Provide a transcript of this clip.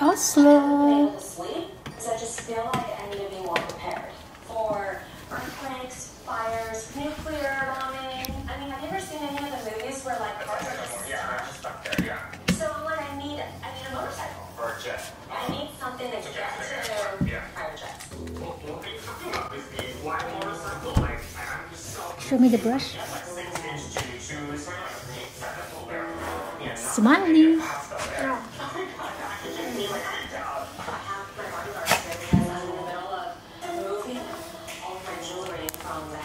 Oslo. able to sleep because I just feel like I need to be more prepared for earthquakes, fires, nuclear bombing. I mean, have you ever seen any of the movies where like cars are just Yeah, I'm just stuck there, yeah. So I'm like, I need, I need a motorcycle. Or a jet. I need something to get to Yeah. private jets. What, what are you talking about? Is the black motorcycle? Like, I'm just so... Show me the brush. Like six inch Jimmy Choo's. Yeah, Smiley. pasta there. from the